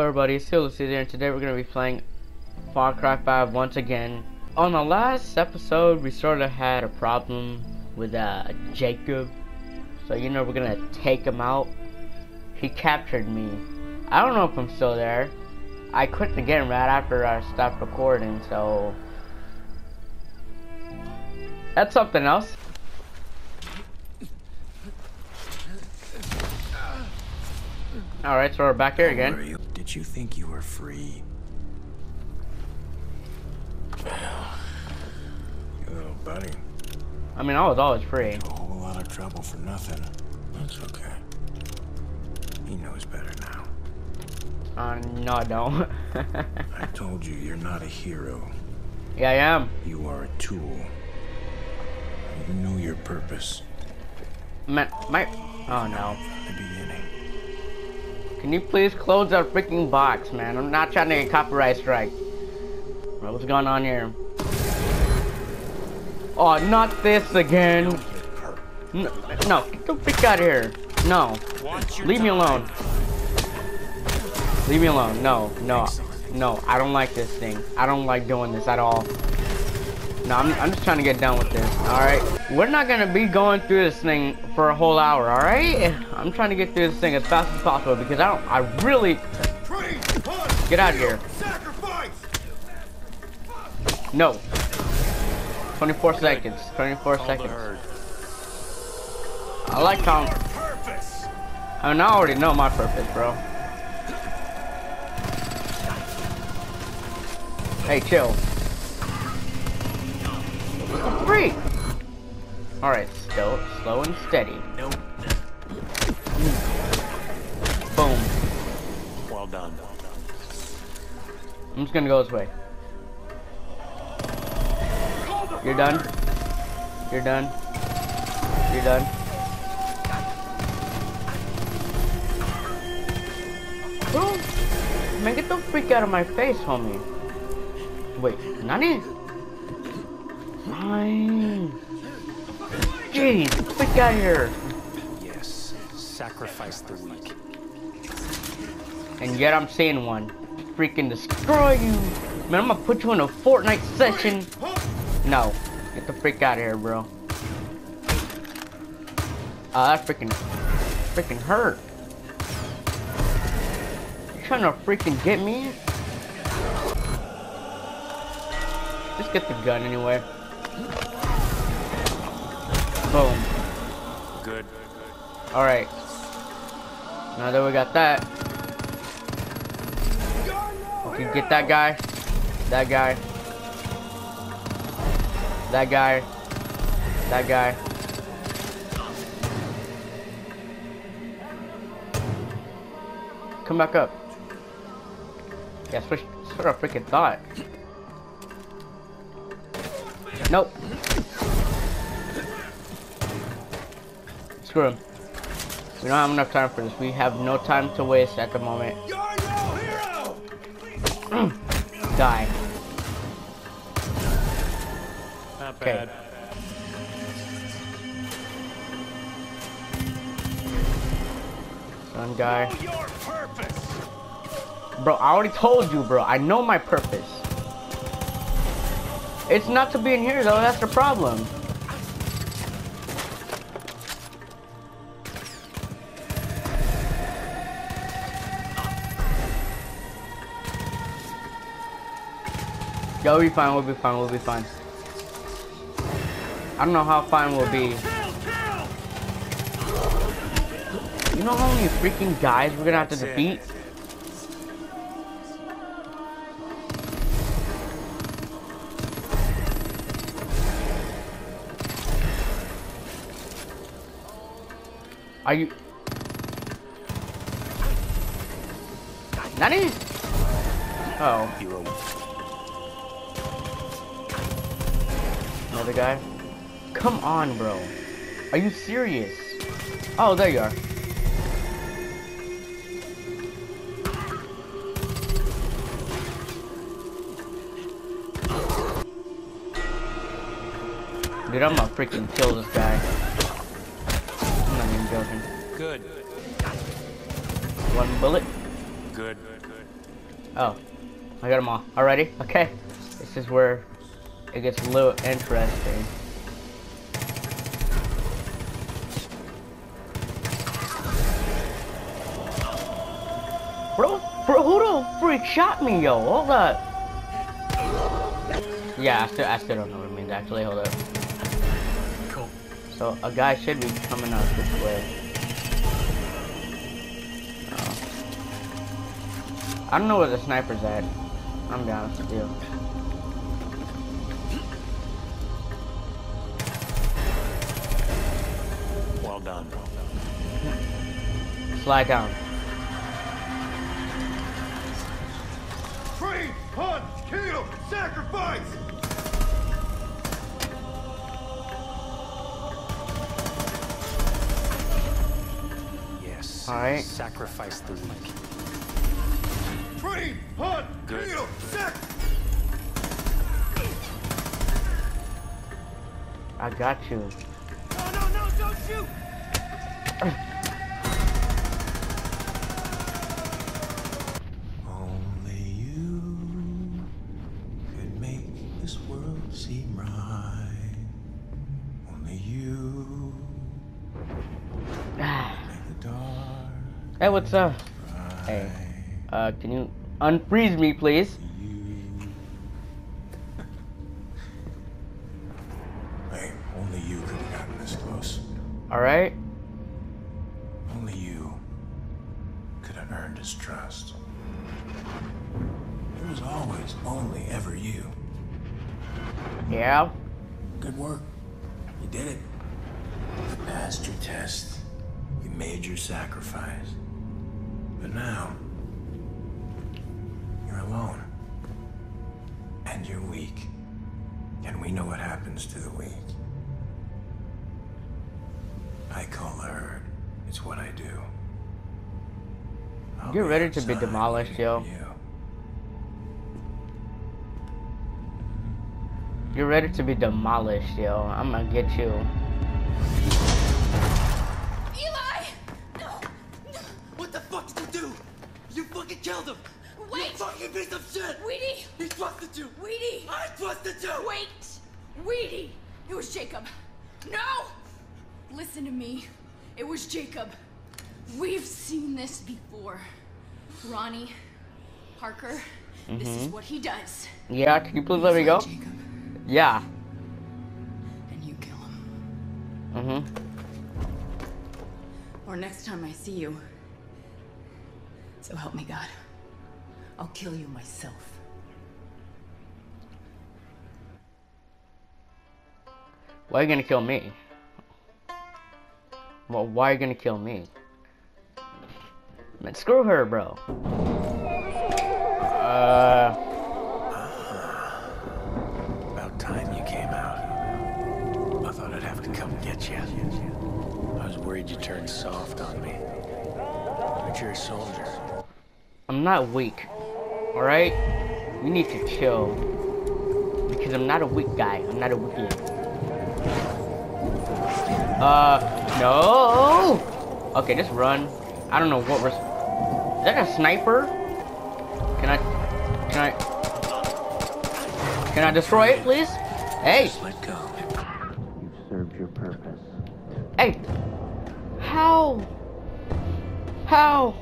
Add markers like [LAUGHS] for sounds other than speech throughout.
Everybody, it's Lucy here, and today we're going to be playing Far Cry 5 once again. On the last episode, we sort of had a problem with uh, Jacob. So, you know, we're going to take him out. He captured me. I don't know if I'm still there. I quit the game right after I stopped recording, so... That's something else. Alright, so we're back here again. You? Did you think you were free? You little buddy. I mean, I was always free. A whole lot of trouble for nothing. That's okay. He knows better now. Uh, no, I don't. [LAUGHS] I told you, you're not a hero. yeah, I am. You are a tool. You know your purpose Man, my... Oh, no. From the beginning. Can you please close that freaking box, man? I'm not trying to get a copyright strike. Right, what's going on here? Oh, not this again. No, no get the freak out of here. No. Leave me alone. Leave me alone. No, no, no. I don't like this thing. I don't like doing this at all. No, I'm, I'm just trying to get done with this. Alright? We're not gonna be going through this thing for a whole hour, alright? I'm trying to get through this thing as fast as possible because I don't, I really... Get out of here. No. 24 seconds. 24 seconds. I like how... I mean, I already know my purpose, bro. Hey, chill. Freak! Alright, still slow and steady. Nope. Boom. Well done. I'm just gonna go this way. You're done? You're done? You're done? Bro, man, get the freak out of my face, homie. Wait, Nani? Fine. Jeez, freak out here. Yes. Sacrifice the weak. And yet I'm seeing one. Freaking destroy you. Man, I'm gonna put you in a Fortnite session. No. Get the freak out of here, bro. Oh, that freaking, freaking hurt. You trying to freaking get me? Just get the gun anyway. Boom. Good. Alright. Now that we got that. You get that guy. That guy. That guy. That guy. Come back up. Yeah, switch. Sort of freaking thought. Nope. Screw him. We don't have enough time for this. We have no time to waste at the moment. [CLEARS THROAT] Die. Not Okay. bad. One guy. Bro, I already told you, bro. I know my purpose. It's not to be in here, though. That's the problem. Yeah, we'll be fine. We'll be fine. We'll be fine. I don't know how fine we'll be. You know how many freaking guys we're gonna have to defeat? You? Nani? Oh, Hero. another guy. Come on, bro. Are you serious? Oh, there you are. Dude, I'm gonna freaking kill this guy. Good. One bullet. Good. Oh, I got them all. Already? Okay. This is where it gets a little interesting. Bro, bro, who the freak shot me, yo? Hold up. Yeah, I still, I still don't know what it means, actually. Hold up. Cool. So, a guy should be coming out this way. I don't know where the sniper's at. I'm be honest with you. Well done. Slide down. Train, hunt, kill, sacrifice! Yes. Alright. Sacrifice the weak. Train, hunt, Good. I got you. No, no, no, don't shoot! Only you could make this world seem right. Only you [SIGHS] make the dark hey, what's up? bright. Hey, uh, can you unfreeze me, please? Hey, only you could have gotten this close. Alright? Only you could have earned his trust. It was always only ever you. Yeah? Good work. You did it. You passed your test. You made your sacrifice. But now, alone. And you're weak. And we know what happens to the weak. I call the herd. It's what I do. I'll You're ready to be demolished, yo. you. You're ready to be demolished, yo. I'm gonna get you. Eli! No! No! What the fuck did you do? You fucking killed him! Wait! You fucking piece of shit! Wheaty! He trusted you! Wheaty! I trusted you! Wait! Wheaty! It was Jacob. No! Listen to me. It was Jacob. We've seen this before. Ronnie, Parker, this is what he does. Yeah, can you please let me go? Jacob, Yeah. and you kill him. Mm-hmm. Or next time I see you. So help me God. I'll kill you myself. Why are you gonna kill me? Well, why are you gonna kill me? Man, screw her, bro. Uh, About time you came out. I thought I'd have to come get you. I was worried you turned soft on me. But you're a soldier. I'm not weak. Alright? We need to chill. Because I'm not a weak guy. I'm not a weakling. Uh, no! Okay, just run. I don't know what we're... Is that a sniper? Can I... Can I... Can I destroy it, please? Hey! Just let go. You've served your purpose. Hey! How? How?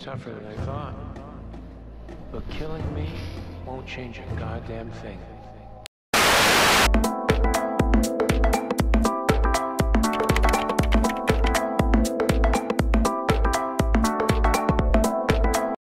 Tougher than I thought. But killing me won't change a goddamn thing.